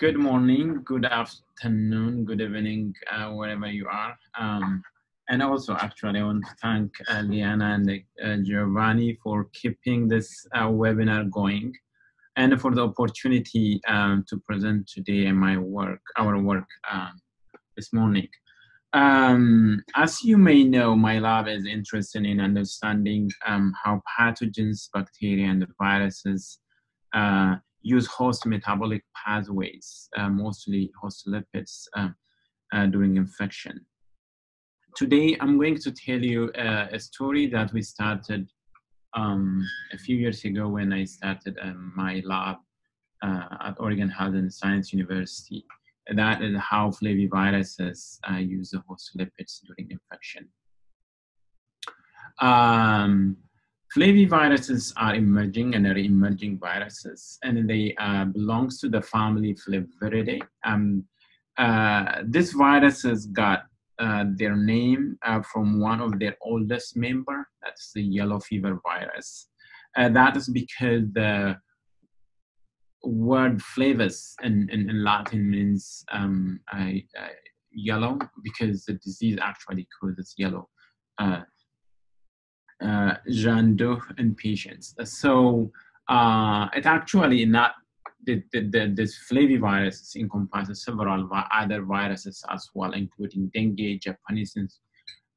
Good morning, good afternoon, good evening, uh, wherever you are. Um, and also, actually, I want to thank uh, Liana and uh, Giovanni for keeping this uh, webinar going and for the opportunity um, to present today my work, our work um, this morning. Um, as you may know, my lab is interested in understanding um, how pathogens, bacteria, and viruses uh, use host metabolic pathways, uh, mostly hostolipids, uh, uh, during infection. Today, I'm going to tell you uh, a story that we started um, a few years ago when I started um, my lab uh, at Oregon Health and Science University. That is how flaviviruses use the host lipids during infection. Um, Flaviviruses are emerging and are emerging viruses, and they uh, belongs to the family Flaviridae. Um, uh, this viruses got uh, their name uh, from one of their oldest member, that's the yellow fever virus. Uh, that is because the word flavus in, in, in Latin means um, yellow because the disease actually causes yellow uh, uh, in patients. So uh, it actually not the, the, the, this flavivirus encompasses several vi other viruses as well, including dengue, Japanese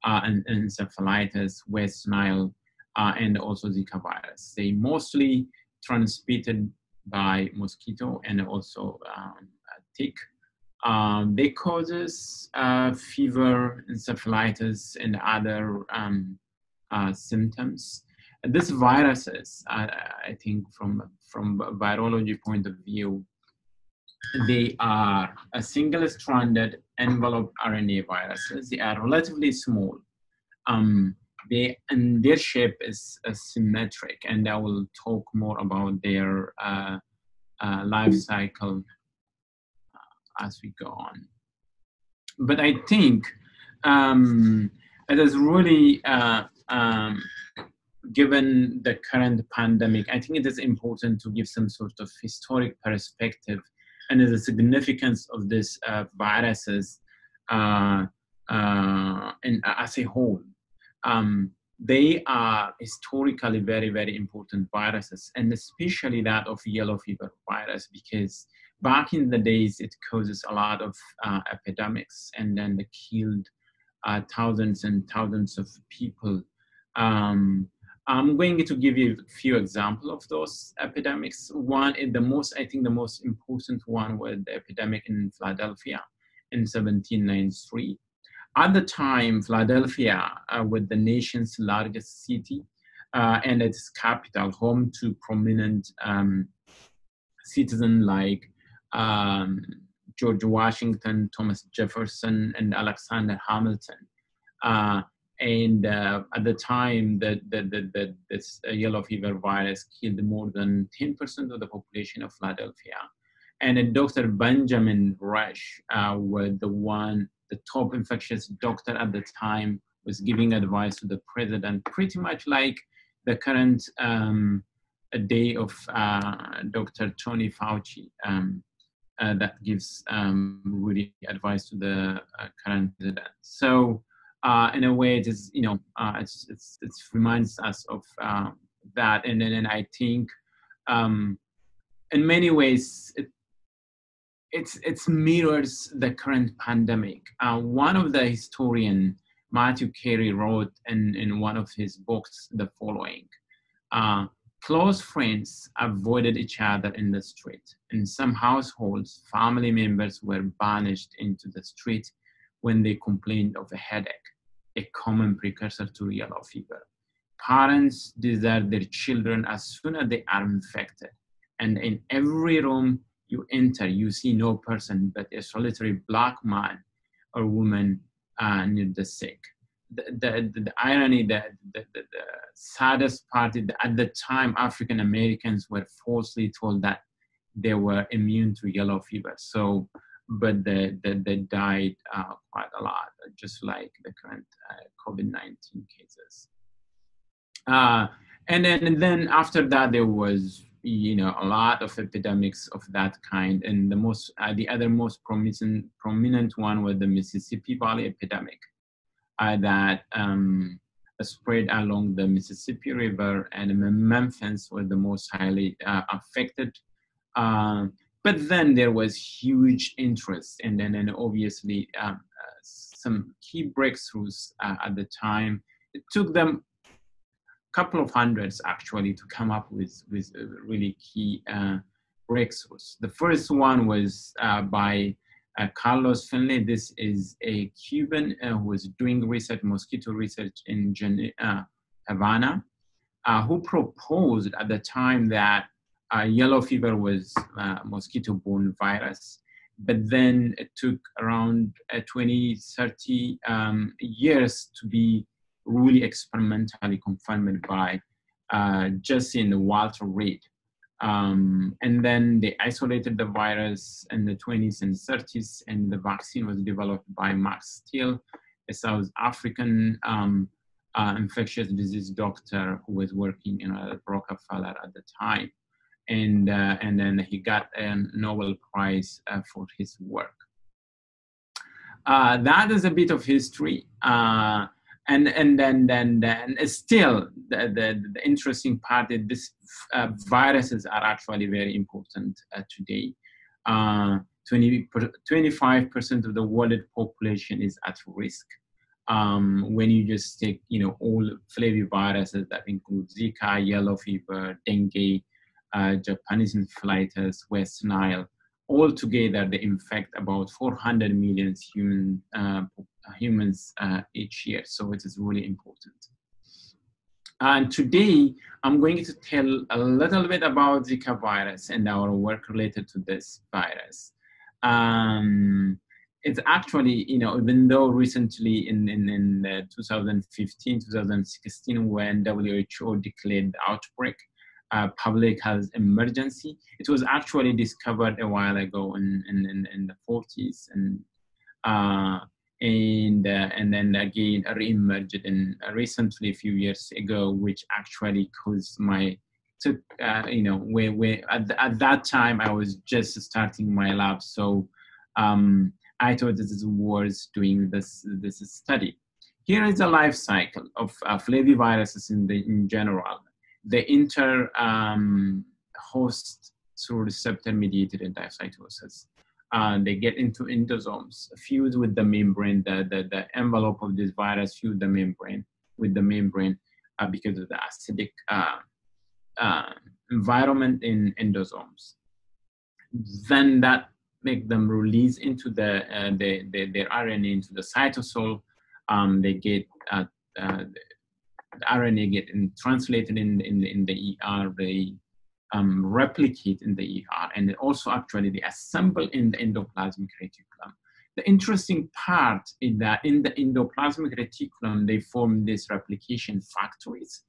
uh, and encephalitis, West Nile, uh, and also Zika virus. They mostly transmitted by mosquito and also um, tick. Um, they causes uh, fever, encephalitis, and other um, uh, symptoms. And this viruses, uh, I think from, from virology point of view, they are a single-stranded envelope RNA viruses. They are relatively small. Um, they and their shape is symmetric, and I will talk more about their uh, uh, life cycle uh, as we go on. But I think um, it is really uh, um, given the current pandemic, I think it is important to give some sort of historic perspective and the significance of these uh, viruses uh, uh, and as a whole. Um, they are historically very, very important viruses, and especially that of yellow fever virus, because back in the days it causes a lot of uh, epidemics and then it killed uh, thousands and thousands of people um, I'm going to give you a few examples of those epidemics. One is the most, I think the most important one was the epidemic in Philadelphia in 1793. At the time, Philadelphia uh, was the nation's largest city uh, and its capital, home to prominent um, citizens like um, George Washington, Thomas Jefferson, and Alexander Hamilton. Uh, and uh, at the time that, that, that, that this yellow fever virus killed more than 10% of the population of Philadelphia. And Dr. Benjamin Rush uh, was the one, the top infectious doctor at the time, was giving advice to the president, pretty much like the current um, day of uh, Dr. Tony Fauci. Um, uh, that gives um, really advice to the uh, current president. So uh, in a way it is you know uh, it's, it's it reminds us of uh, that and then and I think um, in many ways it it's it's mirrors the current pandemic. Uh, one of the historian Matthew Carey wrote in, in one of his books the following. Uh, close friends avoided each other in the street. In some households, family members were banished into the street when they complained of a headache a common precursor to yellow fever. Parents desert their children as soon as they are infected. And in every room you enter, you see no person but a solitary black man or woman uh, near the sick. The, the, the, the irony, the, the, the saddest part is that at the time, African Americans were falsely told that they were immune to yellow fever. So but they, they, they died uh, quite a lot, just like the current uh, COVID-19 cases. Uh, and then and then after that, there was you know a lot of epidemics of that kind and the most uh, the other most prominent prominent one was the mississippi valley epidemic uh, that um, spread along the mississippi river and memphis was the most highly uh, affected but then there was huge interest and then and obviously um, uh, some key breakthroughs uh, at the time it took them a couple of hundreds actually to come up with, with really key uh, breakthroughs. The first one was uh, by uh, Carlos Finlay. This is a Cuban uh, who was doing research, mosquito research in uh, Havana, uh, who proposed at the time that yellow fever was mosquito-borne virus. But then it took around 20, 30 um, years to be really experimentally confirmed by uh, Jesse and Walter Reed. Um, and then they isolated the virus in the 20s and 30s, and the vaccine was developed by Max Still, a South African um, uh, infectious disease doctor who was working in Rockefeller at the time. And, uh, and then he got a Nobel Prize uh, for his work. Uh, that is a bit of history. Uh, and and then then then still the, the, the interesting part is this uh, viruses are actually very important uh, today. Uh, 20, 25% of the world population is at risk. Um, when you just take, you know, all flaviviruses that include Zika, yellow fever, dengue, uh, Japanese encephalitis, West Nile, all together they infect about 400 million human uh, humans uh, each year. So it is really important. And today, I'm going to tell a little bit about Zika virus and our work related to this virus. Um, it's actually, you know, even though recently in, in, in 2015, 2016, when WHO declared the outbreak, uh, public health emergency, it was actually discovered a while ago in, in, in, in the 40s. And uh, and uh, and then again re-emerged in recently a few years ago, which actually caused my took uh, you know where where at, at that time I was just starting my lab, so um, I thought this is worth doing this this study. Here is the life cycle of uh, flaviviruses in the in general. They enter um, host through receptor mediated endocytosis uh, they get into endosomes, fuse with the membrane, the, the, the envelope of this virus fuse the membrane with the membrane uh, because of the acidic uh, uh, environment in endosomes. Then that make them release into the, uh, the, the, their RNA into the cytosol. Um, they get uh, the RNA get in, translated in, in, in the ER. They um, replicate in the ER and also actually they assemble in the endoplasmic reticulum. The interesting part is that in the endoplasmic reticulum, they form these replication factories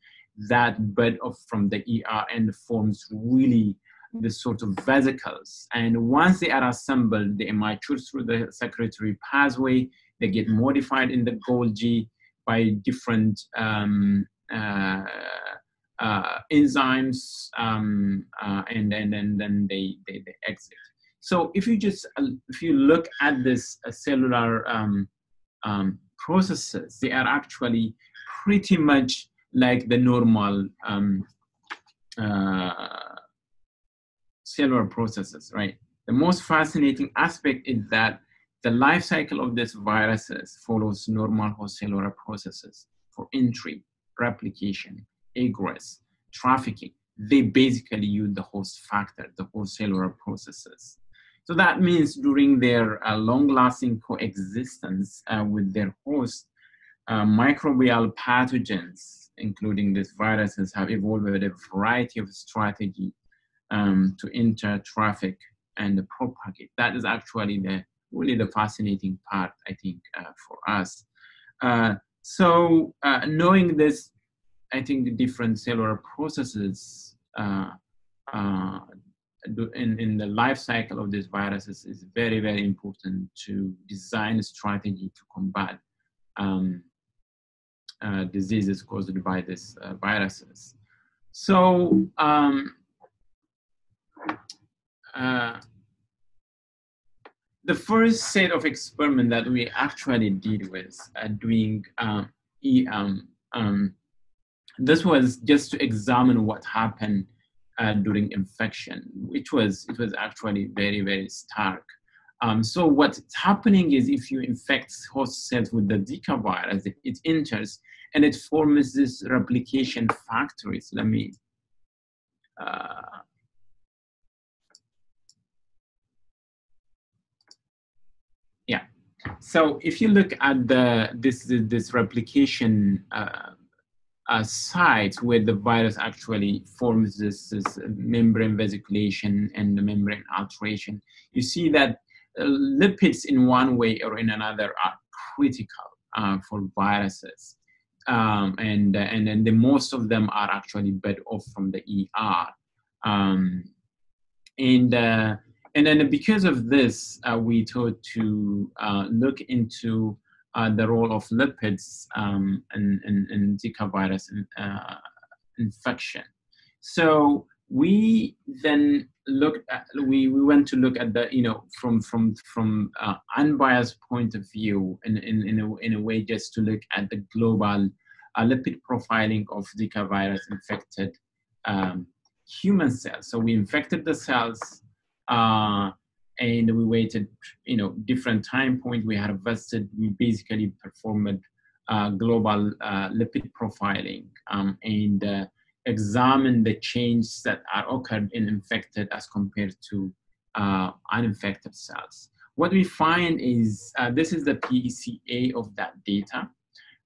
that bud off from the ER and forms really the sort of vesicles. And once they are assembled, they mature through the secretory pathway, they get modified in the Golgi by different um, uh, uh, enzymes um, uh, and, and, and then they, they, they, exit. So if you just, uh, if you look at this uh, cellular um, um, processes, they are actually pretty much like the normal um, cellular processes, right? The most fascinating aspect is that the life cycle of these viruses follows normal host cellular processes for entry, replication, egress, trafficking, they basically use the host factor, the host cellular processes. So that means during their uh, long-lasting coexistence uh, with their host, uh, microbial pathogens, including these viruses, have evolved a variety of strategy um, to enter, traffic, and propagate. That is actually the really the fascinating part, I think, uh, for us. Uh, so uh, knowing this I think the different cellular processes in, in the life cycle of these viruses is very, very important to design a strategy to combat um, uh, diseases caused by these uh, viruses. So um, uh, the first set of experiment that we actually did was uh, doing um, um, um, this was just to examine what happened uh, during infection, which was it was actually very very stark. Um, so what's happening is if you infect host cells with the Zika virus, it, it enters and it forms this replication factories. Let me. Uh, So if you look at the this this replication uh, uh, where the virus actually forms this, this membrane vesiculation and the membrane alteration, you see that uh, lipids in one way or in another are critical uh, for viruses. Um, and and then the most of them are actually bed off from the ER. Um, and uh, and then because of this, uh, we thought to uh, look into uh, the role of lipids um, in, in, in, Zika virus in, uh, infection. So we then looked at, we, we went to look at the, you know, from, from, from uh, unbiased point of view in, in, in, a, in a way just to look at the global uh, lipid profiling of Zika virus infected um, human cells. So we infected the cells uh, and we waited, you know, different time point. We had vested. We basically performed uh, global uh, lipid profiling um, and uh, examined the changes that are occurred in infected as compared to uh, uninfected cells. What we find is uh, this is the PECA of that data.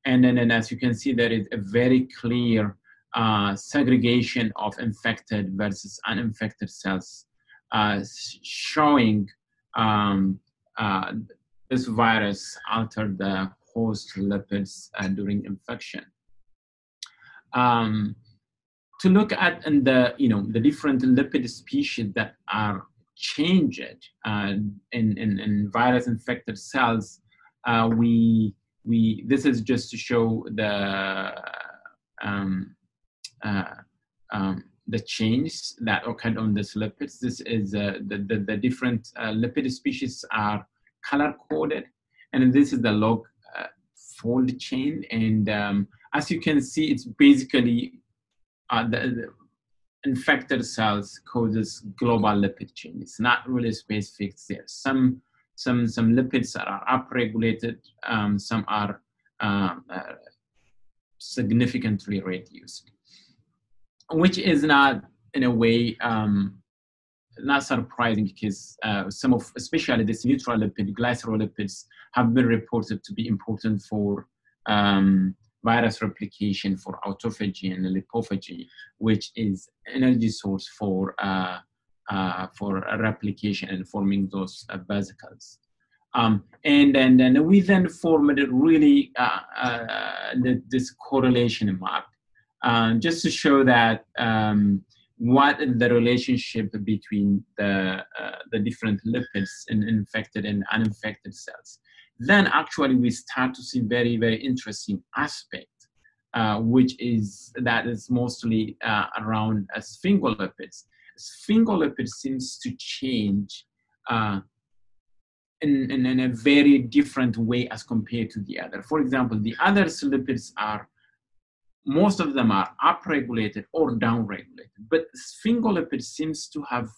And then and as you can see, there is a very clear uh, segregation of infected versus uninfected cells showing um, uh, this virus altered the host lipids uh, during infection. Um, to look at and the you know the different lipid species that are changed uh, in, in, in virus infected cells, uh, we we this is just to show the um, uh, um, the change that occurred on these lipids. This is uh, the, the, the, different uh, lipid species are color coded, and this is the log uh, fold chain. And um, as you can see, it's basically uh, the, the, infected cells causes global lipid change. It's not really specific there. Some some some lipids are upregulated, um, some are um, uh, significantly reduced which is not in a way um, not surprising because uh, some of, especially this neutral lipid, glycerolipids, have been reported to be important for um, virus replication, for autophagy and lipophagy, which is energy source for uh, uh, for replication and forming those uh, vesicles. Um, and, and then we then formed really uh, uh, this correlation map um, just to show that um, what the relationship between the, uh, the different lipids in infected and uninfected cells. Then actually we start to see very, very interesting aspect, uh, which is that is mostly uh, around uh, sphingolipids. Sphingolipids seems to change uh, in, in, in, a very different way as compared to the other. For example, the other lipids are most of them are upregulated or downregulated. But sphingolipid seems to have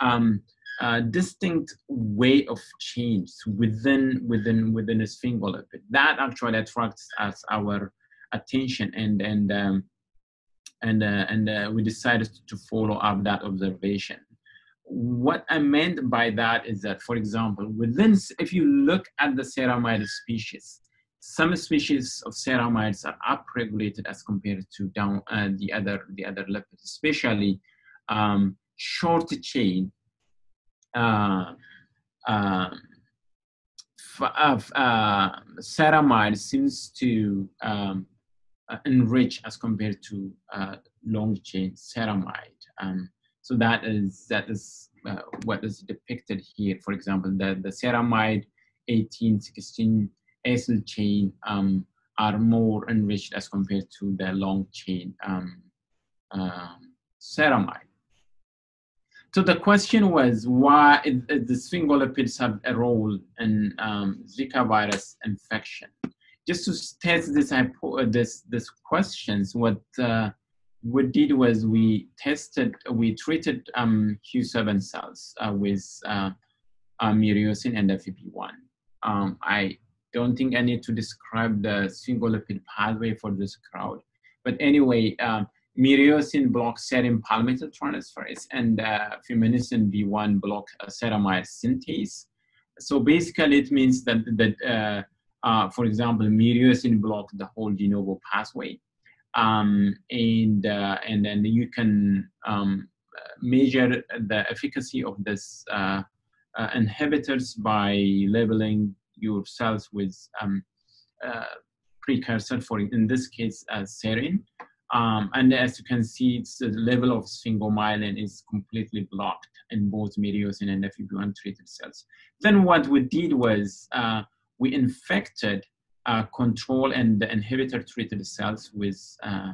um, a distinct way of change within within within a sphingolipid. That actually attracts us our attention, and and um, and uh, and uh, we decided to follow up that observation. What I meant by that is that, for example, within if you look at the ceramide species, some species of ceramides are upregulated as compared to down uh, the other the other lipids, especially um, short chain uh, um, uh, ceramide seems to um, uh, enrich as compared to uh, long chain ceramide. Um, so that is that is uh, what is depicted here. For example, the the ceramide 18, 16 acyl chain um, are more enriched as compared to the long chain um, um, ceramide. So the question was why the sphingolipids have a role in um, Zika virus infection. Just to test this this this questions, what uh, we did was we tested, we treated um, Q7 cells uh, with uh, uh, myriocin and FEV1. Um, I don't think I need to describe the single lipid pathway for this crowd. But anyway, um, myriocin blocks serum palmitate transferase and uh, fumonisin B1 block ceramide synthase. So basically it means that, that uh, uh, for example, myriocin block the whole de novo pathway. Um, and, uh, and then you can um, measure the efficacy of this uh, uh, inhibitors by labeling your cells with um, uh, precursor for, in this case, uh, serine. Um, and as you can see, the level of sphingomyelin is completely blocked in both myriocin and FEV1 treated cells. Then what we did was uh, we infected uh, control and the inhibitor treated cells with, uh,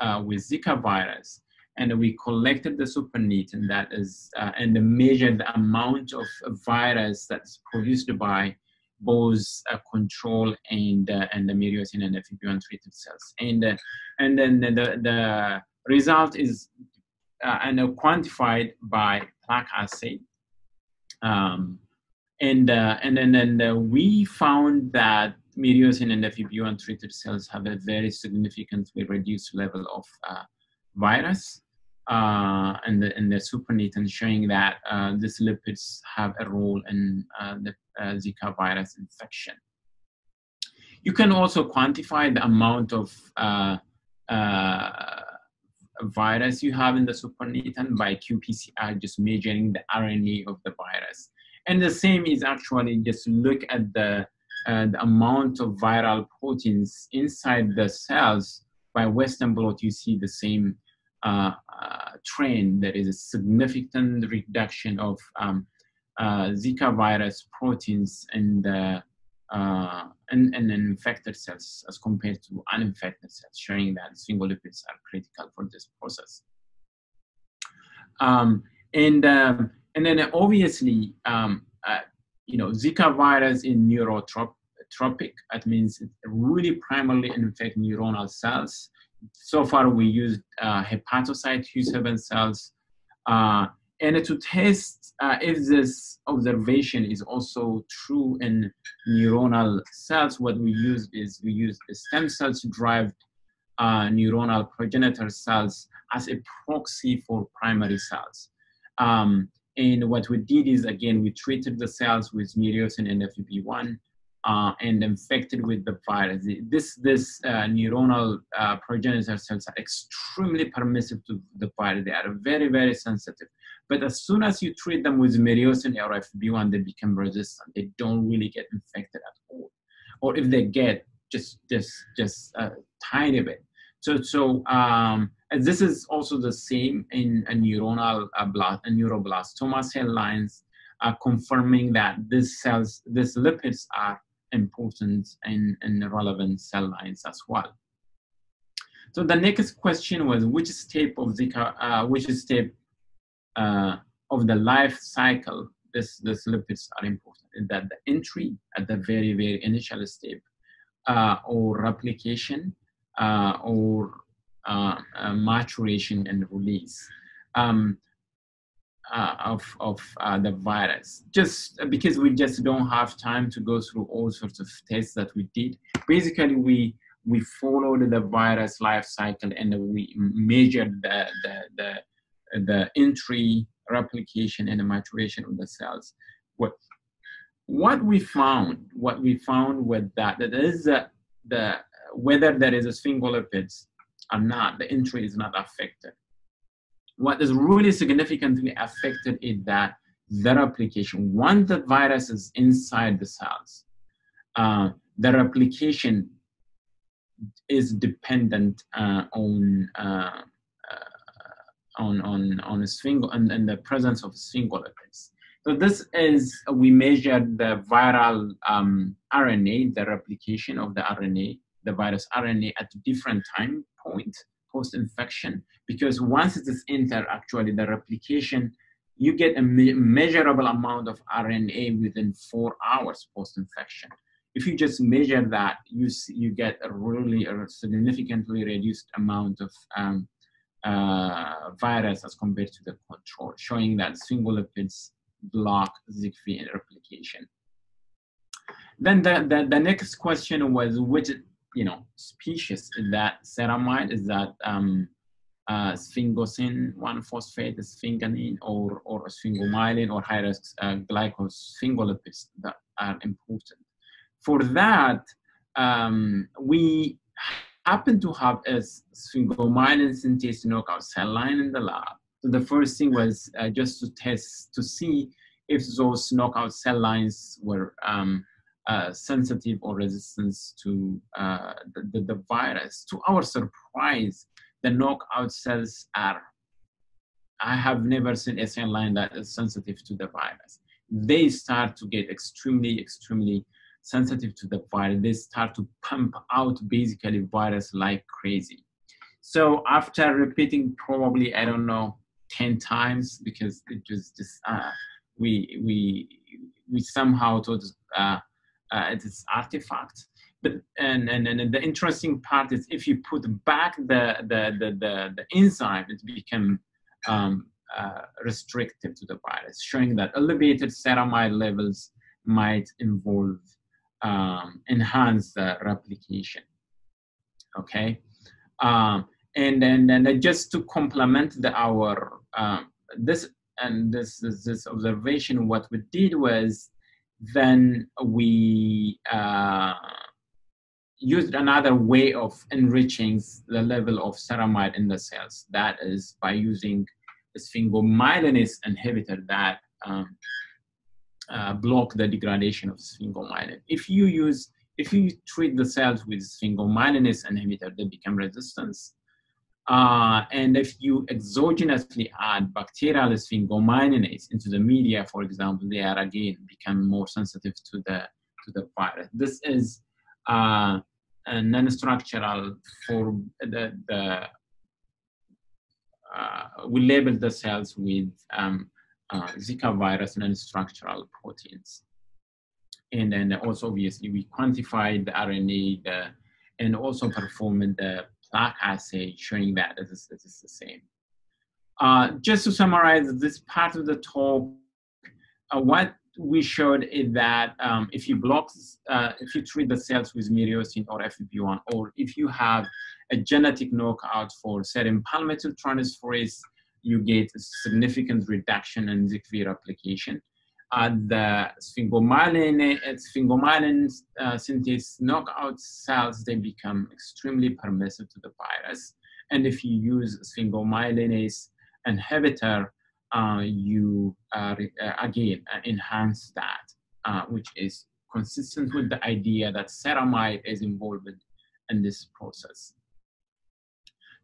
uh, with Zika virus and we collected the supernatant that is, uh, and measured the amount of virus that's produced by both uh, control and uh, and the myriocin and FEV1 treated cells. And uh, and then the, the result is uh, and quantified by plaque assay. Um, and uh, and then and, uh, we found that myriocin and FEV1 treated cells have a very significantly reduced level of virus uh, and the, and the supernatant showing that uh, these lipids have a role in uh, the uh, Zika virus infection. You can also quantify the amount of uh, uh, virus you have in the supernatant by qPCR, just measuring the RNA of the virus. And the same is actually just look at the, the amount of viral proteins inside the cells by Western blot, you see the same uh, uh, trend, there is a significant reduction of um, uh, Zika virus proteins in the uh, in, in, infected cells as compared to uninfected cells, showing that sphingolipids are critical for this process. Um, and um, and then obviously, um, uh, you know, Zika virus in neurotropic. That means it really primarily infect neuronal cells so far we used uh, hepatocyte Q7 cells. Uh, and to test uh, if this observation is also true in neuronal cells, what we used is we used stem cells derived uh, neuronal progenitor cells as a proxy for primary cells. Um, and what we did is, again, we treated the cells with myriocin and FEV1 uh, and infected with the virus. This, this uh, neuronal uh, progenitor cells are extremely permissive to the virus. They are very, very sensitive. But as soon as you treat them with myriocin or FB1, they become resistant. They don't really get infected at all. Or if they get, just, just, just a tiny bit. So, so um, this is also the same in a neuronal uh, blast, a neuroblastoma cell lines, uh, confirming that these cells, these lipids are important in, in relevant cell lines as well. So the next question was which step of Zika, uh, which step uh, of the life cycle this, this lipids are important? Is that the entry at the very, very initial step uh, or replication uh, or uh, uh, maturation and release? Um, uh, of, of uh, the virus, just because we just don't have time to go through all sorts of tests that we did. Basically, we we followed the virus life cycle and we measured the, the, the, the entry, replication, and the maturation of the cells. What, what we found, what we found with that, that is uh, the, whether there is a sphingolipids or not, the entry is not affected what is really significantly affected is that the replication. Once the virus is inside the cells, uh, the replication is dependent uh, on, uh, uh on on on a sphingo and, and the presence of single sphingolipids. So this is we measured the viral um, RNA, the replication of the RNA, the virus RNA at different time points post-infection because once it is entered, actually the replication you get a me- measurable amount of RNA within four hours post-infection. If you just measure that, you you get a really a significantly reduced amount of um, uh, virus as compared to the control, showing that single lipids block ZIGV replication. Then the, the, the next question was which you know species that ceramide? Is that um, uh, sphingosine 1-phosphate, sphinganine, or, or sphingomyelin, or high-risk uh, glycosphingolipids that are important. For that, um, we happen to have a sphingomyelin synthase knockout cell line in the lab. So the first thing was uh, just to test to see if those knockout cell lines were um, uh, sensitive or resistant to uh, the, the, the, virus. To our surprise, the knockout cells are, I have never seen a cell line that is sensitive to the virus. They start to get extremely, extremely sensitive to the virus. They start to pump out basically virus like crazy. So after repeating probably, I don't know, 10 times because it was just, uh, we, we, we somehow thought uh, uh, it is artifact. But and, and and the interesting part is if you put back the the the the, the enzyme, it become um, uh, restrictive to the virus, showing that elevated ceramide levels might involve um, enhance the replication. Okay, um, and then and just to complement the, our um, this and this, this this observation, what we did was then we uh, used another way of enriching the level of ceramide in the cells. That is by using sphingomyelinase inhibitor that um, uh, block the degradation of sphingomyelin. If you use, if you treat the cells with sphingomyelinase inhibitor, they become resistant. Uh, and if you exogenously add bacterial sphingomyelinase into the media, for example, they are again become more sensitive to the to the virus. This is uh, non-structural for the, the uh, we label the cells with um, uh, Zika virus non-structural proteins. And then also obviously we quantified the RNA the, and also performed the plaque assay showing that it is, the same. Uh, just to summarize this part of the talk, uh, what we showed is that um, if you block, uh, if you treat the cells with myriocin or FEP1, or if you have a genetic knockout for serum palmitoyltransferase, you get a significant reduction in ZIGV replication. Uh, the sphingomyelin, sphingomyelin uh, synthase knockout cells, they become extremely permissive to the virus. And if you use sphingomyelinase inhibitor, uh, you uh, uh, again uh, enhance that, which is consistent with the idea that ceramide is involved in this process.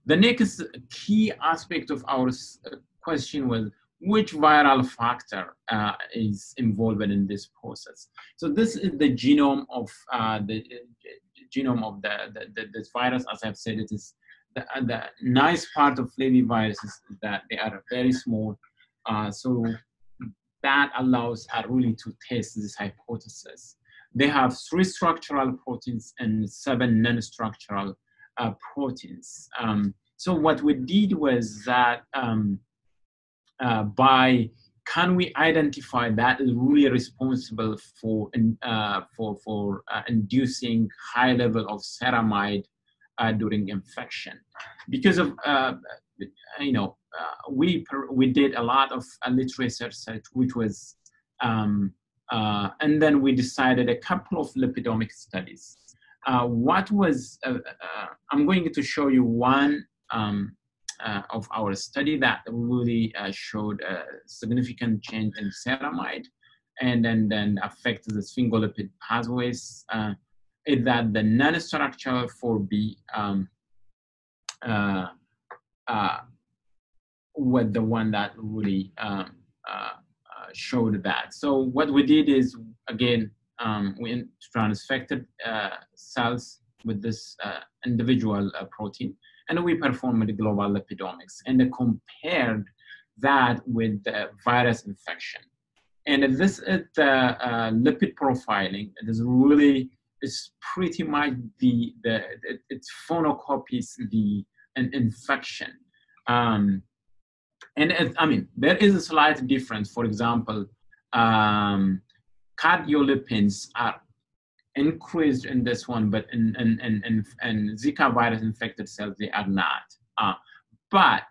The next key aspect of our question was which viral factor uh, is involved in this process. So this is the genome of uh, the genome of the, the, the, this virus. As I've said, it is the, the nice part of flaviviruses that they are very small uh, so that allows us really to test this hypothesis. They have three structural proteins and seven non-structural uh, proteins. Um, so what we did was that um, uh, by can we identify that is really responsible for uh, for for uh, inducing high level of ceramide uh, during infection because of uh, you know we we did a lot of literature research, which was, um, and then we decided a couple of lipidomic studies. What was I'm going to show you one um, of our study that really showed a significant change in ceramide, and then then affected the sphingolipid pathways. is that the non-structural 4B um, with the one that really um, uh, uh, showed that. So what we did is, again, um, we transfected uh, cells with this uh, individual uh, protein, and we performed global lipidomics and compared that with the virus infection. And this is the uh, lipid profiling. It is really, it's pretty much the, the it, it the an infection. Um, and it, I mean, there is a slight difference. For example, um, cardiolipins are increased in this one, but in, in, in, in, in Zika virus infected cells, they are not. Uh, but,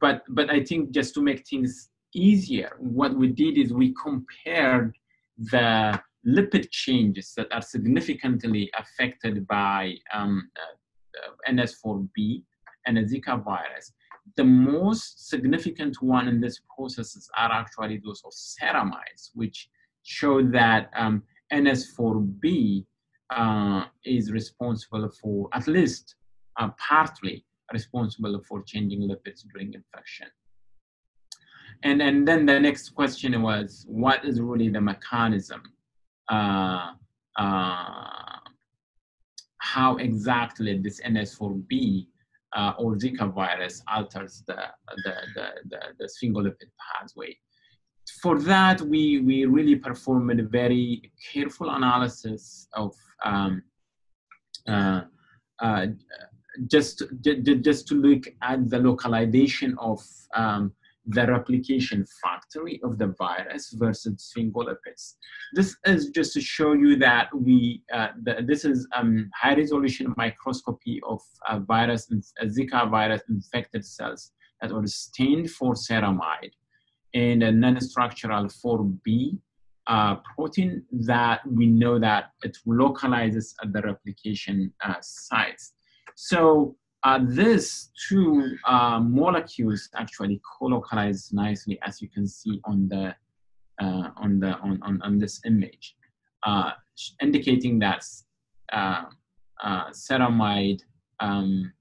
but, but I think just to make things easier, what we did is we compared the lipid changes that are significantly affected by um, uh, NS4B and the Zika virus. The most significant one in this processes are actually those of ceramides, which show that um, NS4B uh, is responsible for, at least uh, partly responsible for changing lipids during infection. And, and then the next question was, what is really the mechanism? Uh, uh, how exactly this NS4B uh, or Zika virus alters the, the, the, the, the sphingolipid pathway for that, we, we really performed a very careful analysis of um, uh, uh, just, just to look at the localization of um, the replication factory of the virus versus sphingolipids. This is just to show you that we, uh, this is um, high resolution microscopy of virus, Zika virus infected cells that were stained for ceramide and a non-structural 4B uh, protein that we know that it localizes at the replication uh, sites. So uh, these two uh, molecules actually co-localize nicely, as you can see on the uh, on the on, on, on this image, uh, indicating that ceramide um,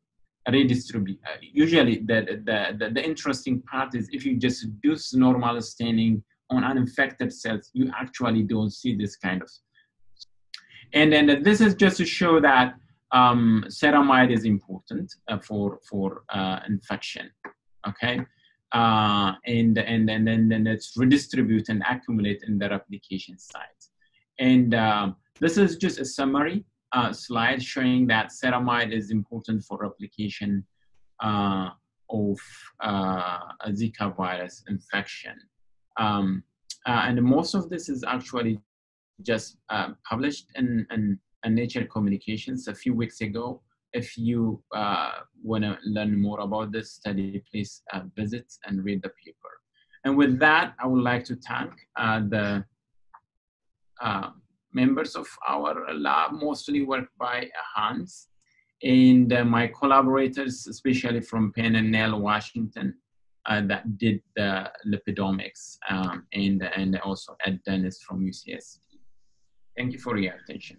redistribute. Uh, usually, the, the, the, the, interesting part is if you just do normal staining on uninfected cells, you actually don't see this kind of. And then this is just to show that um, ceramide is important uh, for for uh, infection. Okay, uh, and and and then then it's redistribute and accumulate in the replication site. And um, this is just a summary uh, slide showing that ceramide is important for replication uh, of uh, a Zika virus infection. Um, uh, and most of this is actually just uh, published in, in, in, Nature Communications a few weeks ago. If you uh, want to learn more about this study, please visit and read the paper. And with that, I would like to thank the members of our lab mostly work by hands. And uh, my collaborators, especially from Penn and Neil, Washington, uh, that did the lipidomics, um, and, and also Ed Dennis from UCSD. Thank you for your attention.